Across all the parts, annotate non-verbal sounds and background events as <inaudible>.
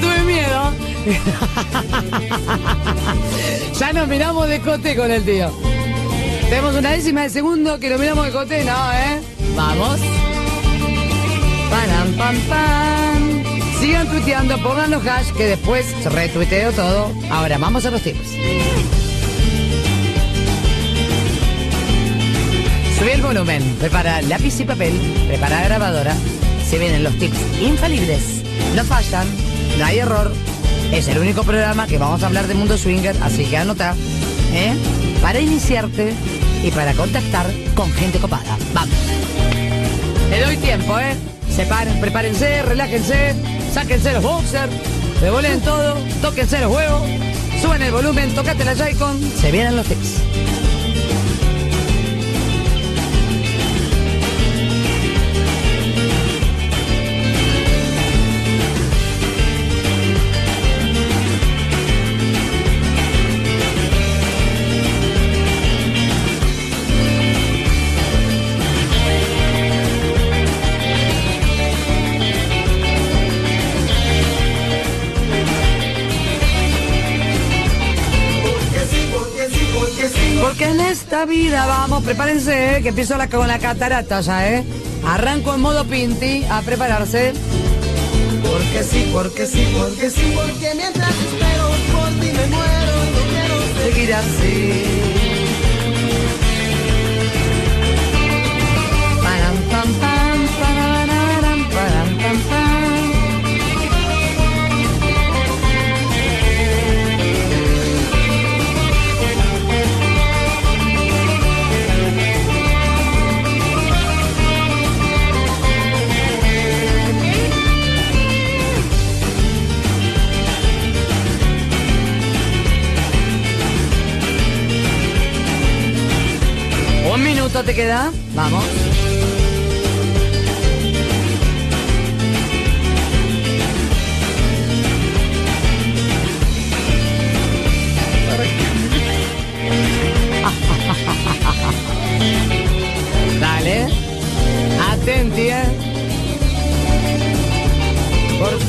Tuve miedo. <laughs> ya nos miramos de cote con el tío. Tenemos una décima de segundo que lo miramos de cote, no, ¿eh? Vamos. Param, pam, pam. Sigan tuiteando, pongan los hash que después retuiteo todo. Ahora, vamos a los tips. Subí el volumen, prepara lápiz y papel, prepara grabadora. Se vienen los tips infalibles. No fallan, no hay error. Es el único programa que vamos a hablar de mundo swinger, así que anota, ¿eh? Para iniciarte y para contactar con gente copada. Vamos. Le doy tiempo, ¿eh? Separen, prepárense, relájense, sáquense los boxers, revolen todo, tóquense los huevos, suban el volumen, tócate la Joy-Con. Se vienen los tips. Vida vamos, prepárense, eh, que empiezo la, con la catarata ya, ¿eh? Arranco en modo pinti a prepararse. Porque sí, porque sí, porque sí, porque mientras espero por ti me muero, no quiero Seguir así.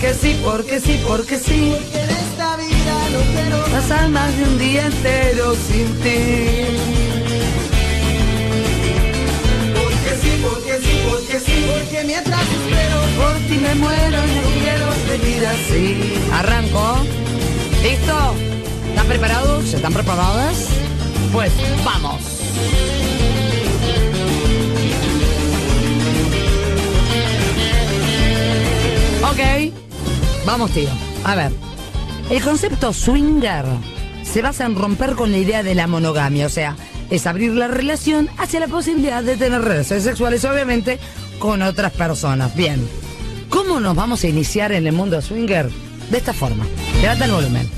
Porque sí, porque sí, porque sí. Porque en esta vida no quiero Pasar más de un día entero sin ti. Porque sí, porque sí, porque sí, porque mientras espero Por ti me muero y no quiero seguir así. Arranco. ¿Listo? ¿Están preparados? ¿Están preparadas? Pues vamos. Ok. Vamos, tío. A ver. El concepto swinger se basa en romper con la idea de la monogamia, o sea, es abrir la relación hacia la posibilidad de tener relaciones sexuales, obviamente, con otras personas. Bien, ¿cómo nos vamos a iniciar en el mundo swinger? De esta forma. Levanta el volumen.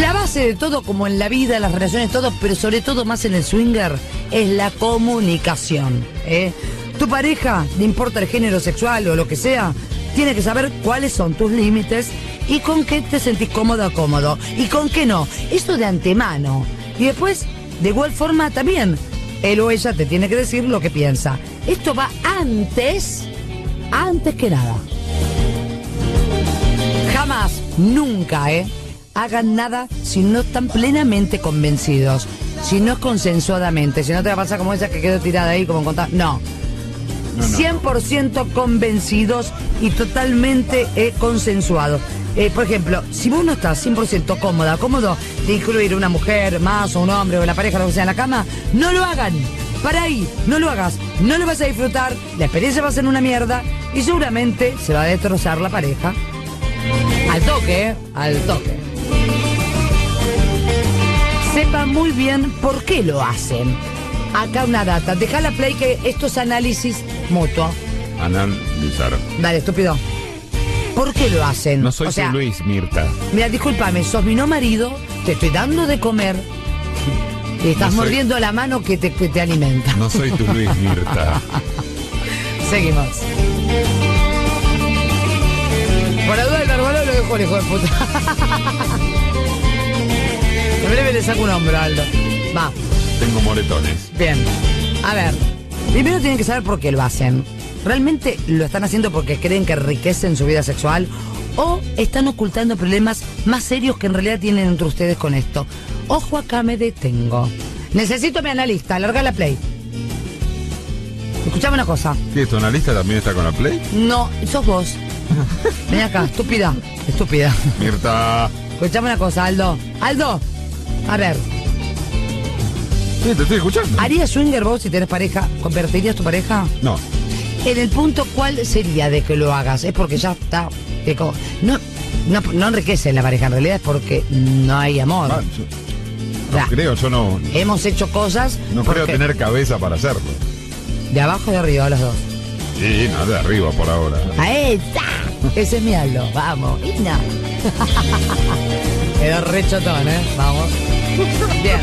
La base de todo, como en la vida, las relaciones, todo, pero sobre todo más en el swinger, es la comunicación. ¿eh? Tu pareja, no importa el género sexual o lo que sea, tiene que saber cuáles son tus límites y con qué te sentís cómodo o cómodo y con qué no. Eso de antemano. Y después, de igual forma también, él o ella te tiene que decir lo que piensa. Esto va antes, antes que nada. Jamás, nunca, ¿eh? Hagan nada si no están plenamente convencidos. Si no es consensuadamente. Si no te va a pasar como esa que quedó tirada ahí, como contar. No. 100% convencidos y totalmente eh, consensuados. Eh, por ejemplo, si vos no estás 100% cómoda, cómodo de incluir una mujer más o un hombre o la pareja, lo que sea en la cama, no lo hagan. Para ahí, no lo hagas, no lo vas a disfrutar, la experiencia va a ser una mierda y seguramente se va a destrozar la pareja. Al toque, ¿eh? al toque. Sepa muy bien por qué lo hacen. Acá una data. Deja la play que esto es análisis mutuo. Anand Lizar. Dale, estúpido. ¿Por qué lo hacen? No soy o sea, Luis, Mirta. Mira, discúlpame, sos mi no marido, te estoy dando de comer y estás No soy- mordiendo la mano que te, que te alimenta. No soy tu Luis, <laughs> Mirta. Seguimos. Por la duda del barbalo lo dejo el hijo de puta. <laughs> En breve le saco un hombro, Aldo. Va, Tengo moretones. bien. A ver, primero tienen que saber por qué lo hacen. ¿realmente lo están haciendo porque creen que enriquecen su vida sexual? ¿O están ocultando problemas más serios que en realidad tienen entre ustedes con esto? Ojo acá, me detengo. Necesito mi analista, larga la play. Escuchame una cosa. ¿Qué, tu analista también está con la Play? No, sos vos. <laughs> Ven acá, estúpida. Estúpida. Mirta. Escuchame una cosa, Aldo. Aldo, a ver, Sí, te estoy escuchando. ¿harías swinger vos si tenés pareja? ¿Convertirías tu pareja? No. En el punto, ¿cuál sería de que lo hagas? Es porque ya está. que co- No, no, no enriquece la pareja, en realidad es porque no hay amor. Ah, yo- no creo, yo no, Hemos hecho cosas. no creo porque- tener cabeza para hacerlo. De abajo y de arriba, los dos. Sí, no, de arriba por ahora. ¡Ahí está! Ese es mi Aldo, vamos. Y no. <laughs> Quedó re chotón, ¿eh? Vamos. Bien.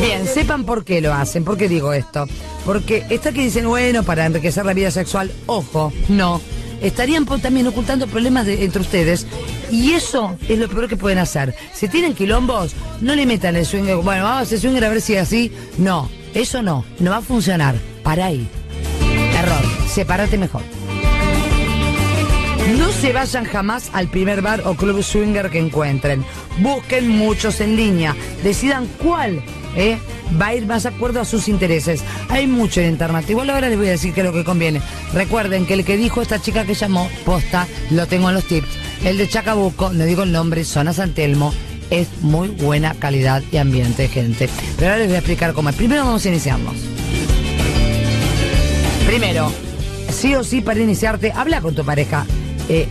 Bien, sepan por qué lo hacen, por qué digo esto. Porque está que dicen, bueno, para enriquecer la vida sexual, ojo, no. Estarían también ocultando problemas entre ustedes. Y eso es lo peor que pueden hacer. Si tienen quilombos, no le metan el swinger. Bueno, vamos a hacer swinger a ver si es así. No, eso no. No va a funcionar. Para ahí. Error. Sepárate mejor. No se vayan jamás al primer bar o club swinger que encuentren. Busquen muchos en línea. Decidan cuál eh, va a ir más acuerdo a sus intereses. Hay mucho en internet. Igual ahora les voy a decir qué es lo que conviene. Recuerden que el que dijo esta chica que llamó, posta, lo tengo en los tips. El de Chacabuco, no digo el nombre, Zona San Telmo, es muy buena calidad y ambiente, gente. Pero ahora les voy a explicar cómo es. Primero vamos a iniciarnos. Primero, sí o sí para iniciarte, habla con tu pareja. Eh,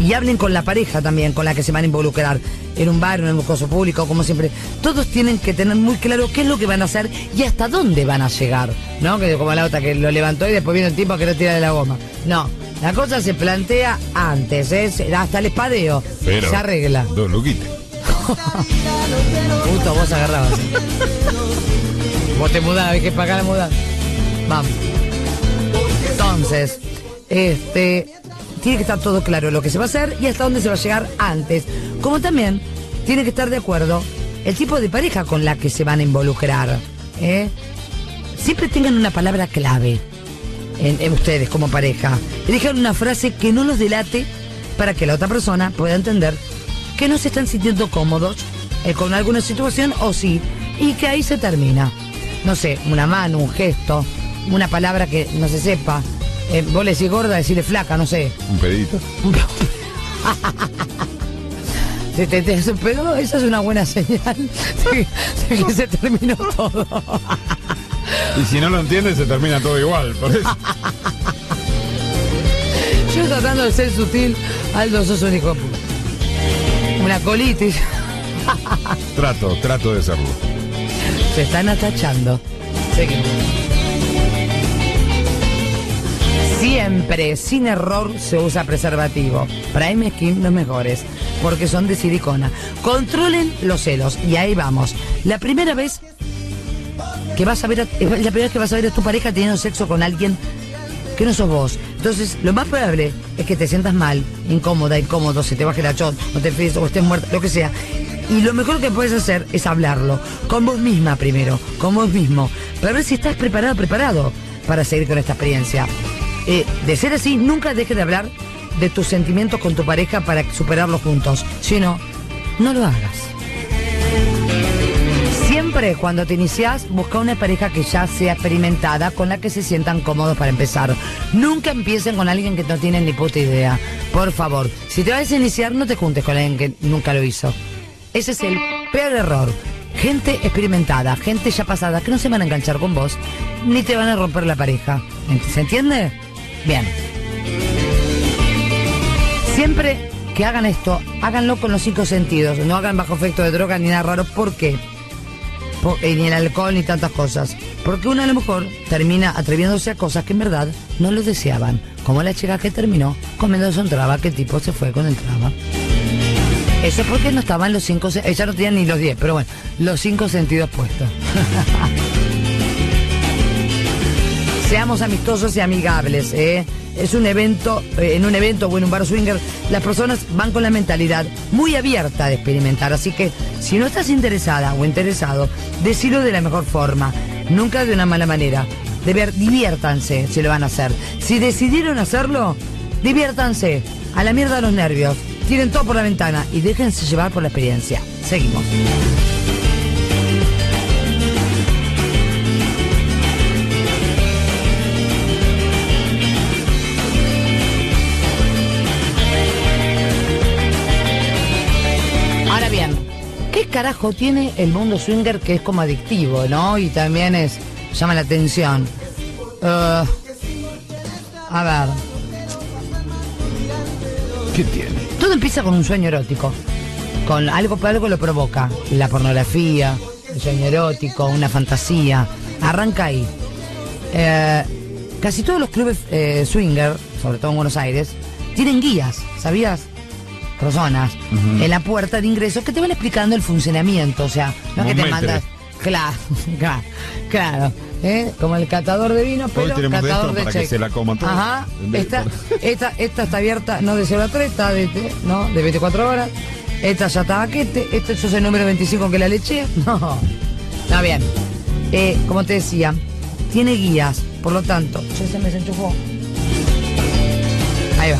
y hablen con la pareja también, con la que se van a involucrar. En un bar, en un coso público, como siempre. Todos tienen que tener muy claro qué es lo que van a hacer y hasta dónde van a llegar. ¿No? Que como la otra que lo levantó y después vino el tipo que lo tira de la goma. No. La cosa se plantea antes, es hasta el espadeo. Pero. Se arregla. Dos luquitas. <laughs> Justo vos agarrabas. vos te mudabas, hay que pagar la muda. Vamos. Entonces, este, tiene que estar todo claro lo que se va a hacer y hasta dónde se va a llegar antes. Como también tiene que estar de acuerdo el tipo de pareja con la que se van a involucrar. ¿eh? Siempre tengan una palabra clave en, ustedes como pareja. Elijan una frase que no los delate para que la otra persona pueda entender que no se están sintiendo cómodos eh, con alguna situación o sí, y que ahí se termina. No sé, una mano, un gesto, una palabra que no se sepa. Eh, vos le decís gorda, decirle flaca, no sé. Un pedito. <laughs> Te, te pedo, esa es una buena señal de, de que se terminó todo. Y si no lo entiendes, se termina todo igual. Por eso. Yo tratando de ser sutil, Aldo, sos un hijo. Una colitis. Trato, trato de serlo. Se están atachando. Seguimos. Siempre, sin error, se usa preservativo. Prime Skin los mejores, porque son de silicona. Controlen los celos, y ahí vamos. La primera vez que vas a ver, a- la primera vez que vas a ver tu pareja teniendo sexo con alguien que no sos vos. Entonces, lo más probable es que te sientas mal, incómoda, incómodo, se te baje la chot, no te fíes o estés muerta, lo que sea. Y lo mejor que puedes hacer es hablarlo, con vos misma primero, con vos mismo, para ver si estás preparado, preparado para seguir con esta experiencia. Eh, de ser así, nunca dejes de hablar de tus sentimientos con tu pareja para superarlos juntos. Si no, no lo hagas. Siempre cuando te inicias, busca una pareja que ya sea experimentada, con la que se sientan cómodos para empezar. Nunca empiecen con alguien que no tienen ni puta idea. Por favor, si te vas a iniciar, no te juntes con alguien que nunca lo hizo. Ese es el peor error. Gente experimentada, gente ya pasada, que no se van a enganchar con vos, ni te van a romper la pareja. ¿Se entiende? Bien. Siempre que hagan esto, háganlo con los cinco sentidos. No hagan bajo efecto de droga ni nada raro. ¿Por qué? Eh, ni el alcohol ni tantas cosas. Porque uno a lo mejor termina atreviéndose a cosas que en verdad no lo deseaban. Como la chica que terminó comiéndose un traba que tipo se fue con el traba. Eso es porque no estaban los cinco... Ella no tenía ni los diez, pero bueno, los cinco sentidos puestos. <laughs> Seamos amistosos y amigables, ¿eh? Es un evento, eh, en un evento o en un bar swinger, las personas van con la mentalidad muy abierta de experimentar. Así que, si no estás interesada o interesado, decilo de la mejor forma, nunca de una mala manera. deber, diviértanse si lo van a hacer. Si decidieron hacerlo, diviértanse. A la mierda los nervios. Tiren todo por la ventana y déjense llevar por la experiencia. Seguimos. Carajo tiene el mundo swinger que es como adictivo, no? Y también es llama la atención. Eh, a ver, ¿Qué tiene? todo empieza con un sueño erótico. Con algo algo lo provoca. La pornografía, el sueño erótico, una fantasía. Arranca ahí. Eh, casi todos los clubes eh, swinger, sobre todo en Buenos Aires, tienen guías, ¿sabías? Personas en la puerta de ingreso que te van explicando el funcionamiento, o sea, no Como que te mandas. Claro, <laughs> claro, claro. ¿eh? Como el catador de vino, pero de catador de para que cheque. se la coma toda. Ajá. De- Esta, <laughs> esta, esta está abierta no de 0 a 3, está de, de- no, de 24 horas. Esta ya está baquete. Este es el número 25 que la leche. <laughs> No. Está bien. Eh, como te decía, tiene guías. Por lo tanto, ya se me desenchufó. Ahí va.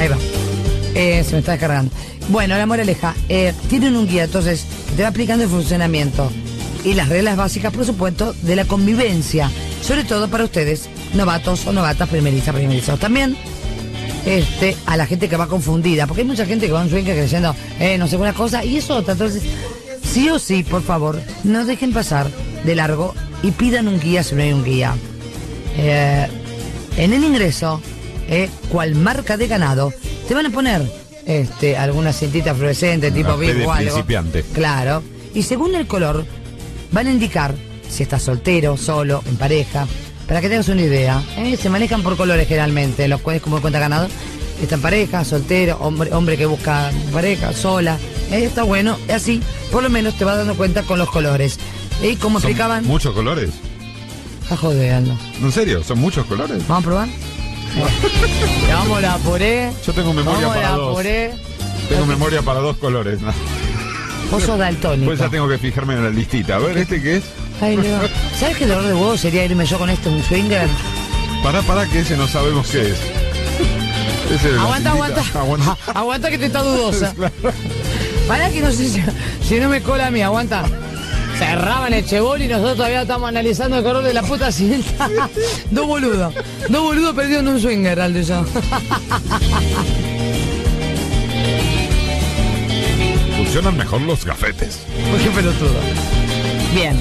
Ahí va. Eh, se me está descargando. Bueno, la moraleja. Eh, tienen un guía, entonces te va explicando el funcionamiento y las reglas básicas, por supuesto, de la convivencia. Sobre todo para ustedes, novatos o novatas, primerizas, primerizados. También este, a la gente que va confundida, porque hay mucha gente que va un swinger creyendo, eh, no sé, una cosa y eso otra. Entonces, sí o sí, por favor, no dejen pasar de largo y pidan un guía si no hay un guía. Eh, en el ingreso, eh, cual marca de ganado, te van a poner este, alguna cintita fluorescente tipo de o algo. principiante. Claro. Y según el color, van a indicar si estás soltero, solo, en pareja. Para que tengas una idea, ¿eh? se manejan por colores generalmente, los cuales como cuenta ganado. Está en pareja, soltero, hombre, hombre que busca pareja, sola. ¿eh? Está bueno, así por lo menos te vas dando cuenta con los colores. Y como explicaban, muchos colores. está jodiendo. ¿En serio? ¿Son muchos colores? ¿Vamos a probar? <laughs> Vamos la puré. Yo tengo memoria Vamos para la dos. puré. Tengo memoria para dos colores. ¿no? Vos sos daltónico. Pues ya tengo que fijarme en la listita. A ver, ¿este qué es? Ay, Leo. ¿Sabes qué dolor de huevo sería irme yo con a un swinger? Pará, pará, que ese no sabemos qué es. Ese de la Aguanta, aguanta. Aguanta. Aguanta que te está dudosa. <laughs> Para que no sé si, si no me cola a mí, aguanta. Cerraban el chebol y nosotros todavía estamos analizando el color de la puta cinta. <laughs> Dos boludos. Dos boludos perdidos en un swinger, Aldo y yo. Funcionan mejor los gafetes. Qué pelotudo. Bien.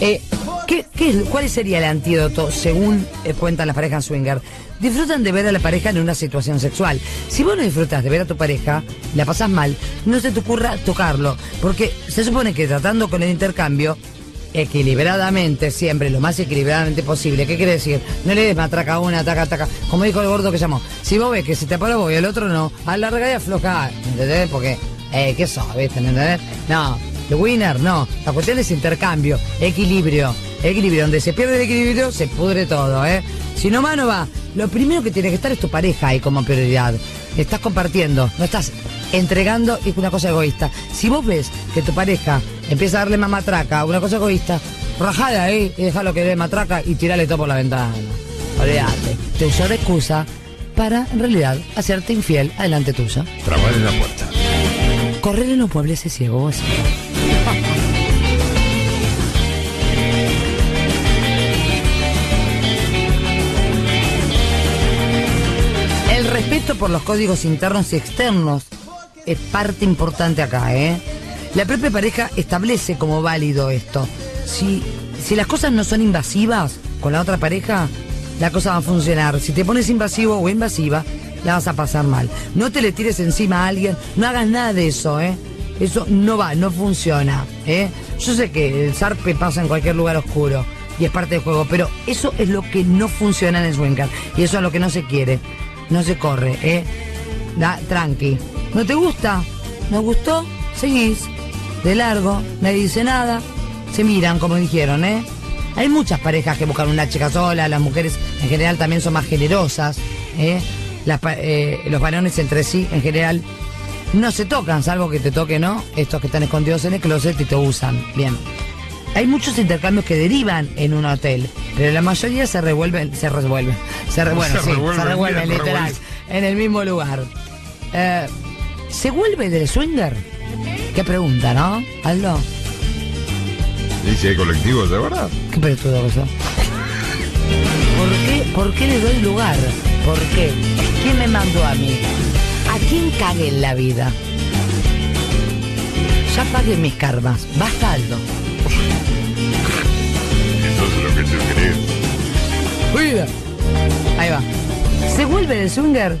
Eh, ¿qué, qué ¿Cuál sería el antídoto según eh, cuentan las parejas swinger? Disfrutan de ver a la pareja en una situación sexual. Si vos no disfrutas de ver a tu pareja, la pasás mal, no se te ocurra tocarlo. Porque se supone que tratando con el intercambio, equilibradamente, siempre, lo más equilibradamente posible. ¿Qué quiere decir? No le des matraca a una, ataca, ataca. Como dijo el gordo que llamó. Si vos ves que se te paró vos y el otro no, alarga y afloja. ¿Entendés? Porque, eh, ¿qué. ¿Me entendés? No. The winner, no. La cuestión es intercambio, equilibrio. Equilibrio. Donde se pierde el equilibrio, se pudre todo, ¿eh? Si no va, no va. Lo primero que tiene que estar es tu pareja ahí como prioridad. Estás compartiendo, no estás entregando y es una cosa egoísta. Si vos ves que tu pareja empieza a darle más matraca, una cosa egoísta, rajala ahí y déjalo que dé matraca y tirale todo por la ventana. Olvídate. Te usó de excusa para, en realidad, hacerte infiel adelante tuya. Trabar en la puerta. Correr en los muebles es ciego, vos. Respeto por los códigos internos y externos es parte importante acá, ¿eh? La propia pareja establece como válido esto. Si, si las cosas no son invasivas con la otra pareja, la cosa va a funcionar. Si te pones invasivo o invasiva, la vas a pasar mal. No te le tires encima a alguien, no hagas nada de eso, ¿eh? Eso no va, no funciona, ¿eh? Yo sé que el zarpe pasa en cualquier lugar oscuro y es parte del juego, pero eso es lo que no funciona en el Swinger y eso es lo que no se quiere, no se corre, ¿eh? Da, tranqui. ¿No te gusta? ¿No gustó? Seguís. De largo, nadie dice nada. Se miran, como dijeron, ¿eh? Hay muchas parejas que buscan una chica sola, las mujeres en general también son más generosas, ¿eh? Eh, los varones entre sí, en general, no se tocan, salvo que te toque, ¿no? Estos que están escondidos en el closet y te usan. Bien. Hay muchos intercambios que derivan en un hotel, pero la mayoría se revuelven, se revuelven, se, re- bueno, Se sí, revuelven, se revuelven literal, en el mismo lugar. Eh, ¿Se vuelve del swinger? Qué pregunta, ¿no? Aldo, Y si hay colectivos, de verdad. qué sos. ¿Por qué, ¿Por qué le doy lugar? ¿Por qué? ¿Quién me mandó a mí? ¿A quién cague en la vida? Ya pagué mis karmas. Basta, Aldo. Lo que. Ahí va. ¿Se vuelve del swinger?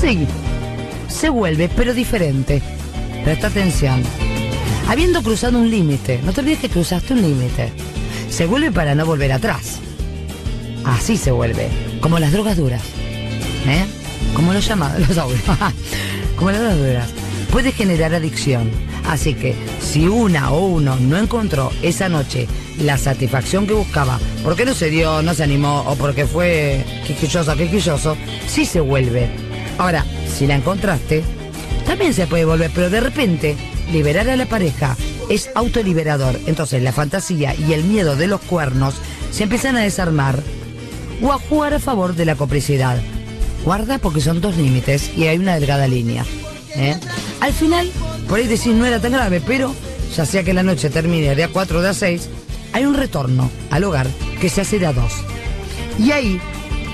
Sí. Se vuelve, pero diferente. Presta atención. Habiendo cruzado un límite, no te olvides que cruzaste un límite. Se vuelve para no volver atrás. Así se vuelve. Como las drogas duras. ¿Eh? Como lo llaman <laughs> los audios. Como las drogas duras. Puede generar adicción. Así que si una o uno no encontró esa noche la satisfacción que buscaba, porque no se dio, no se animó o porque fue quisquilloso, quisquilloso, sí se vuelve. Ahora, si la encontraste, también se puede volver, pero de repente liberar a la pareja es autoliberador. Entonces la fantasía y el miedo de los cuernos se empiezan a desarmar o a jugar a favor de la complicidad. Guarda porque son dos límites y hay una delgada línea. ¿eh? Al final, por ahí decís no era tan grave, pero ya sea que la noche termine de a 4 o de a 6, hay un retorno al hogar que se hace de a 2. Y ahí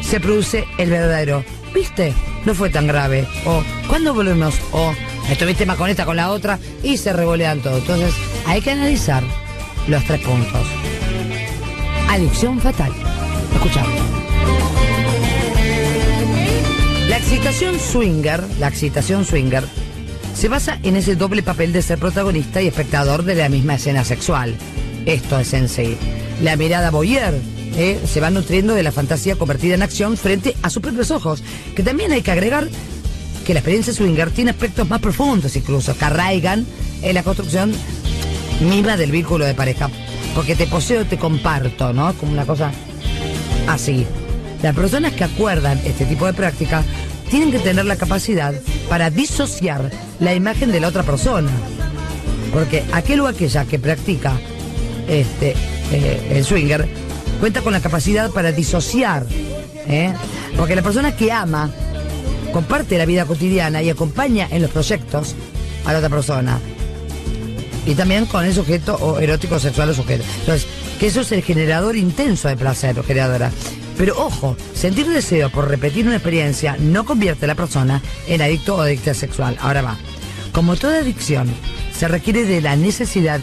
se produce el verdadero, ¿viste? No fue tan grave. O, ¿cuándo volvemos? O, estuviste más con esta, con la otra, y se revolean todo. Entonces, hay que analizar los tres puntos. Adicción fatal. Escuchamos. La excitación swinger, la excitación swinger, se basa en ese doble papel de ser protagonista y espectador de la misma escena sexual. Esto es en sí. La mirada voyeur ¿eh? se va nutriendo de la fantasía convertida en acción frente a sus propios ojos, que también hay que agregar que la experiencia swinger tiene aspectos más profundos incluso, que arraigan en la construcción misma del vínculo de pareja. Porque te poseo, te comparto, ¿no? Como una cosa así. Las personas que acuerdan este tipo de práctica tienen que tener la capacidad para disociar la imagen de la otra persona. Porque aquel o aquella que practica este, eh, el swinger cuenta con la capacidad para disociar. ¿eh? Porque la persona que ama comparte la vida cotidiana y acompaña en los proyectos a la otra persona. Y también con el sujeto o erótico sexual o sujeto. Entonces, que eso es el generador intenso de placer o generadora. Pero ojo, sentir deseo por repetir una experiencia no convierte a la persona en adicto o adicta sexual. Ahora va. Como toda adicción, se requiere de la necesidad,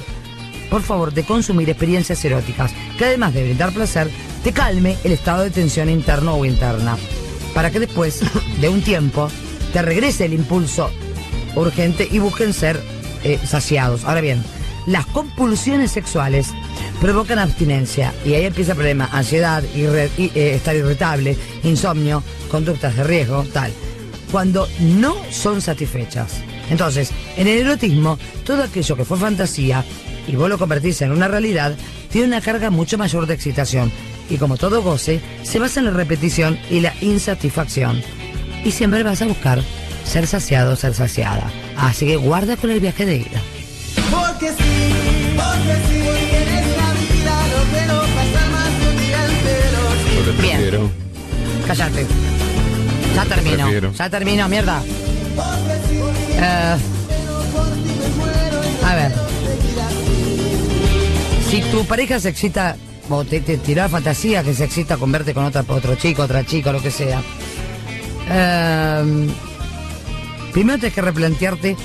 por favor, de consumir experiencias eróticas, que además de brindar placer, te calme el estado de tensión interno o interna. Para que después de un tiempo te regrese el impulso urgente y busquen ser eh, saciados. Ahora bien, las compulsiones sexuales provocan abstinencia y ahí empieza el problema, ansiedad, irre- y, eh, estar irritable, insomnio, conductas de riesgo, tal, cuando no son satisfechas. Entonces, en el erotismo, todo aquello que fue fantasía y vos lo convertís en una realidad, tiene una carga mucho mayor de excitación y como todo goce, se basa en la repetición y la insatisfacción. Y siempre vas a buscar ser saciado, ser saciada. Así que guarda con el viaje de ida. Bien. prefiero. Cállate. Ya termino. Prefiero. Ya termino, mierda. Eh, a ver. Si tu pareja se excita, o te, te tiró fantasía que se excita con verte con otra, otro chico, otra chica, lo que sea. eh, primero tienes que replantearte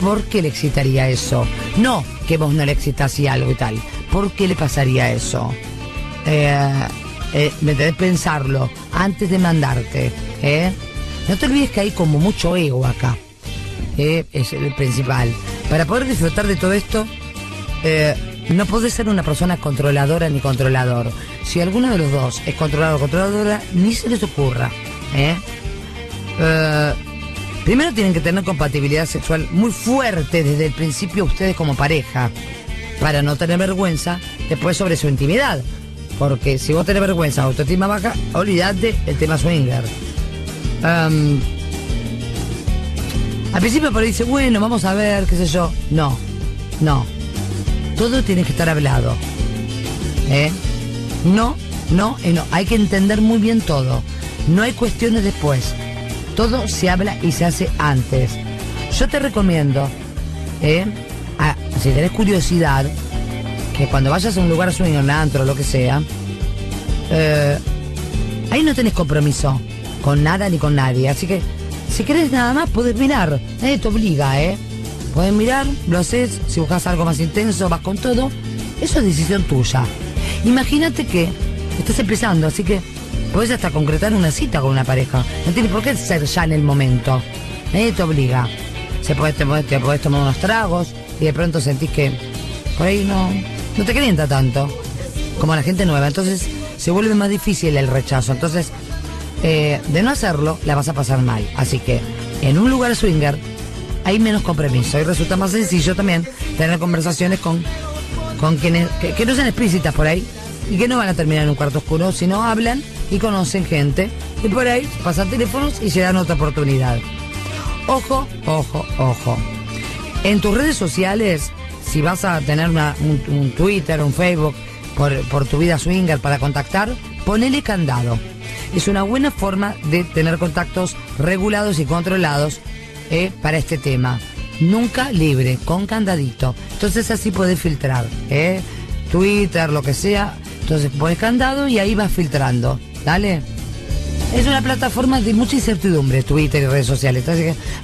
por qué le excitaría eso. No que vos no le excitás y algo y tal. ¿Por qué le pasaría eso? Eh, eh, ¿Me entendés? Pensarlo antes de mandarte. ¿eh? No te olvides que hay como mucho ego acá. ¿eh? Es el principal. Para poder disfrutar de todo esto, eh, no podés ser una persona controladora ni controlador. Si alguno de los dos es controlador o controladora, ni se les ocurra. Eh, primero tienen que tener compatibilidad sexual muy fuerte desde el principio ustedes como pareja, para no tener vergüenza después sobre su intimidad. Porque si vos tenés vergüenza, autoestima baja, olvidate el tema swinger. Am, al principio por dice, bueno, vamos a ver, qué sé yo. No, no. todo tiene que estar hablado. ¿Eh? No, no y no. Hay que entender muy bien todo. No hay cuestiones después. Todo se habla y se hace antes. Yo te recomiendo, ¿eh? si tenés curiosidad, que cuando vayas a un lugar swing, un antro, lo que sea, eh, ahí no tenés compromiso con nada ni con nadie. Así que si querés nada más, podés mirar. Nadie te obliga, ¿eh? Podés mirar, lo haces, si buscas algo más intenso, vas con todo. Eso es decisión tuya. Imagínate que estás empezando, así que podés hasta concretar una cita con una pareja. No tiene por qué ser ya en el momento. Nadie te obliga. Se puede, te, podés tomar unos tragos y de pronto sentís que por ahí no, no te calienta tanto como a la gente nueva. Entonces se vuelve más difícil el rechazo. Entonces, eh, de no hacerlo, la vas a pasar mal. Así que en un lugar swinger hay menos compromiso y resulta más sencillo también tener conversaciones con, con quienes que, no sean explícitas por ahí y que no van a terminar en un cuarto oscuro, sino hablan y conocen gente y por ahí pasan teléfonos y se dan otra oportunidad. Ojo, ojo, ojo. En tus redes sociales, si vas a tener un, Twitter, un Facebook por, por tu vida swinger para contactar, ponele candado. Es una buena forma de tener contactos regulados y controlados eh, para este tema. Nunca libre, con candadito. Entonces así puedes filtrar. Eh, Twitter, lo que sea. Entonces pones candado y ahí vas filtrando. Dale. Es una plataforma de mucha incertidumbre, Twitter y redes sociales.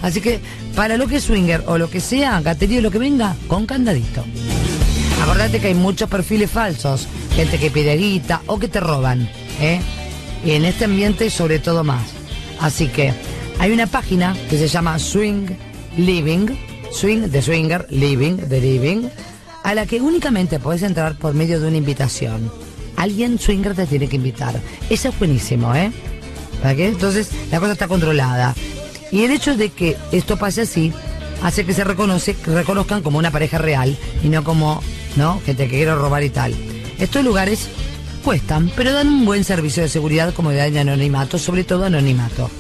Así que, para lo que es swinger o lo que sea, gaterío, lo que venga, con candadito. Acordate que hay muchos perfiles falsos, gente que pide guita o que te roban. ¿eh? Y en este ambiente sobre todo más. Así que hay una página que se llama Swing Living, Swing de Swinger, Living de Living, a la que únicamente puedes entrar por medio de una invitación. Alguien swinger te tiene que invitar. Eso es buenísimo, ¿eh? ¿Para qué? Entonces la cosa está controlada. Y el hecho de que esto pase así hace que se reconoce, reconozcan como una pareja real y no como, ¿no? Que te quiero robar y tal. Estos lugares cuestan, pero dan un buen servicio de seguridad, comodidad y anonimato, sobre todo anonimato.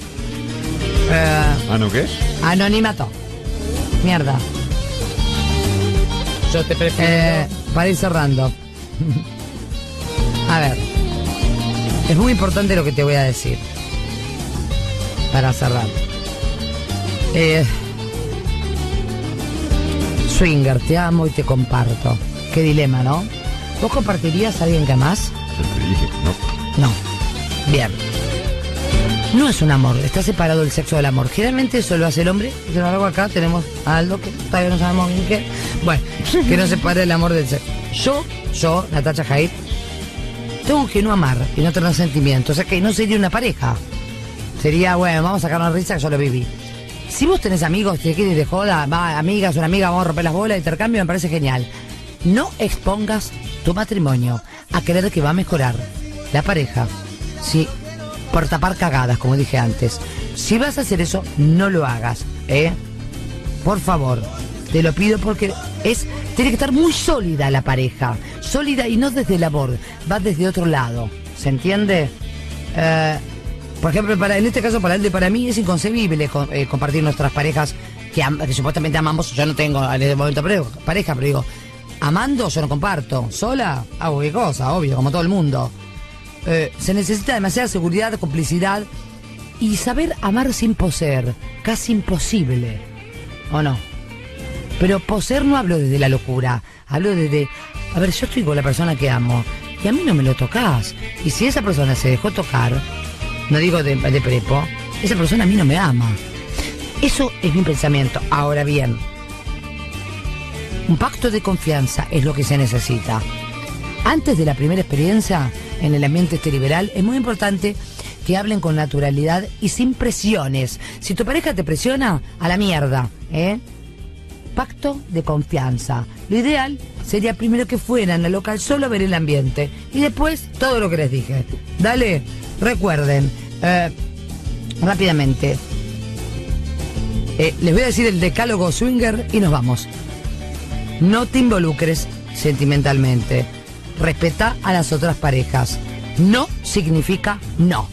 Eh, ¿Ah, no qué? Anonimato. Mierda. Yo te prefiero. Eh, para ir cerrando. <laughs> a ver. Es muy importante lo que te voy a decir para cerrar. Eh, swinger, te amo y te comparto. Qué dilema, ¿no? ¿Vos compartirías a alguien que más? Yo te dije, no. No. Bien. No es un amor, está separado el sexo del amor. Generalmente eso lo hace el hombre. Sin embargo, acá tenemos a Aldo que todavía no sabemos bien qué. Bueno, que no separe el amor del sexo. Yo, yo, Natacha Haidt, tengo que no amar y no tener sentimientos. O sea que no sería una pareja. Sería, bueno, vamos a sacar una risa que yo lo viví. Si vos tenés amigos, te quieres de joda, va, amigas, una amiga, vamos a romper las bolas, intercambio, me parece genial. No expongas tu matrimonio a creer que va a mejorar la pareja. Si por tapar cagadas, como dije antes. Si vas a hacer eso, no lo hagas, ¿eh? Por favor, te lo pido porque es tiene que estar muy sólida la pareja, sólida y no desde el amor, va desde otro lado, ¿se entiende? Eh, por ejemplo, para, en este caso, para él y para mí es inconcebible eh, compartir nuestras parejas que, supuestamente amamos. Yo no tengo en este momento pareja, pero digo, amando yo no comparto. Sola hago qué cosa, obvio, como todo el mundo. Eh, se necesita demasiada seguridad, complicidad y saber amar sin poseer. Casi imposible. ¿O no? Pero poseer no hablo desde la locura. Hablo desde, a ver, yo estoy con la persona que amo y a mí no me lo tocas. Y si esa persona se dejó tocar, no digo de, prepo, esa persona a mí no me ama. Eso es mi pensamiento. Ahora bien, un pacto de confianza es lo que se necesita. Antes de la primera experiencia en el ambiente este liberal, es muy importante que hablen con naturalidad y sin presiones. Si tu pareja te presiona, a la mierda, ¿eh? Pacto de confianza. Lo ideal sería primero que fueran al local solo a ver el ambiente y después todo lo que les dije. Dale, Recuerden, eh, rápidamente, eh, les voy a decir el decálogo swinger y nos vamos. No te involucres sentimentalmente. Respeta a las otras parejas. No significa no.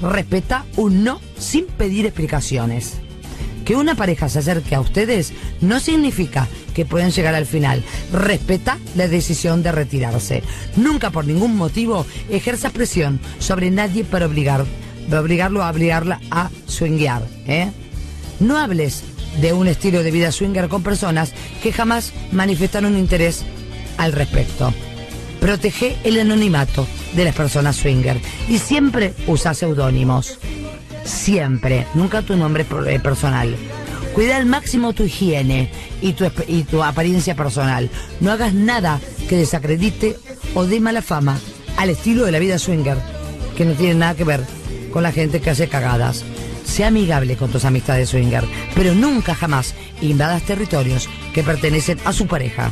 Respeta un no sin pedir explicaciones. Que una pareja se acerque a ustedes no significa que pueden llegar al final. Respeta la decisión de retirarse. Nunca por ningún motivo ejerza presión sobre nadie para obligar, obligarlo a obligarla a swinguear. ¿eh? No hables de un estilo de vida swinger con personas que jamás manifestaron interés al respecto. Protege el anonimato de las personas swinger y siempre usa seudónimos. Siempre, nunca tu nombre eh, personal. Cuida al máximo tu higiene y tu, y tu apariencia personal. No hagas nada que desacredite o dé mala fama al estilo de la vida swinger, que no tiene nada que ver con la gente que hace cagadas. Sea amigable con tus amistades swinger, pero nunca jamás invadas territorios que pertenecen a su pareja.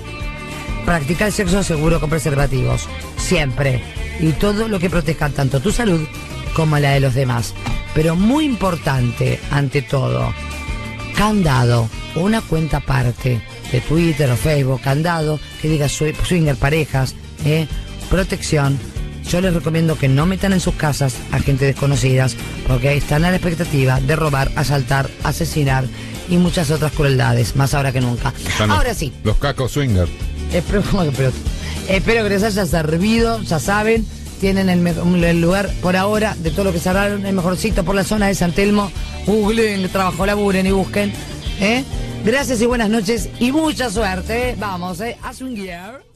Practica el sexo seguro con preservativos, siempre, y todo lo que proteja tanto tu salud como la de los demás. Pero muy importante, ante todo, candado, una cuenta aparte de Twitter o Facebook, candado, que diga swinger parejas, eh, protección. Yo les recomiendo que no metan en sus casas a gente desconocidas, porque ahí están a la expectativa de robar, asaltar, asesinar y muchas otras crueldades, más ahora que nunca. ahora sí. Los cacos swinger. <laughs> Espero, espero que les haya servido, ya saben tienen el, lugar por ahora de todo lo que cerraron, el mejorcito por la zona de San Telmo. Googleen, trabajo, laburen y busquen. ¿eh? Gracias y buenas noches y mucha suerte. Vamos, ¿eh? un guiar.